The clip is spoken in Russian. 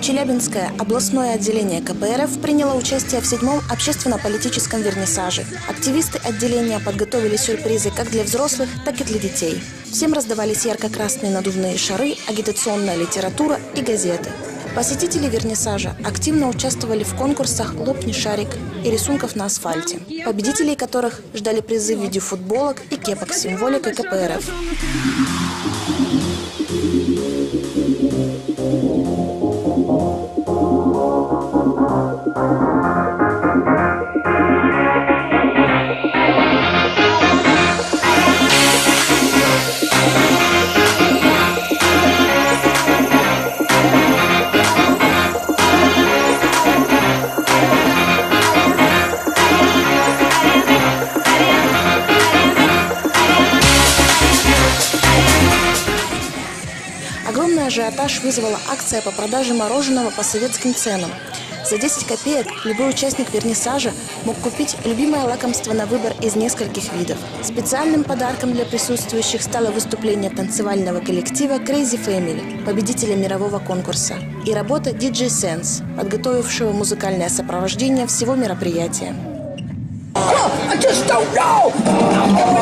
Челябинское областное отделение КПРФ приняло участие в седьмом общественно-политическом вернисаже. Активисты отделения подготовили сюрпризы как для взрослых, так и для детей. Всем раздавались ярко-красные надувные шары, агитационная литература и газеты. Посетители вернисажа активно участвовали в конкурсах «Лопни шарик» и рисунков на асфальте, победителей которых ждали призы в виде футболок и кепок с символикой КПРФ. Огромный ажиотаж вызвала акция по продаже мороженого по советским ценам. За 10 копеек любой участник вернисажа мог купить любимое лакомство на выбор из нескольких видов. Специальным подарком для присутствующих стало выступление танцевального коллектива Crazy Family, победителя мирового конкурса, и работа DJ Sense, подготовившего музыкальное сопровождение всего мероприятия. I